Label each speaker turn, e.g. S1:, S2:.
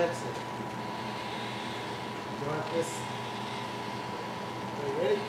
S1: that's it. You want this? Are you ready?